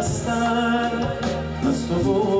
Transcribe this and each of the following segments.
هستن از تو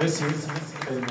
This is in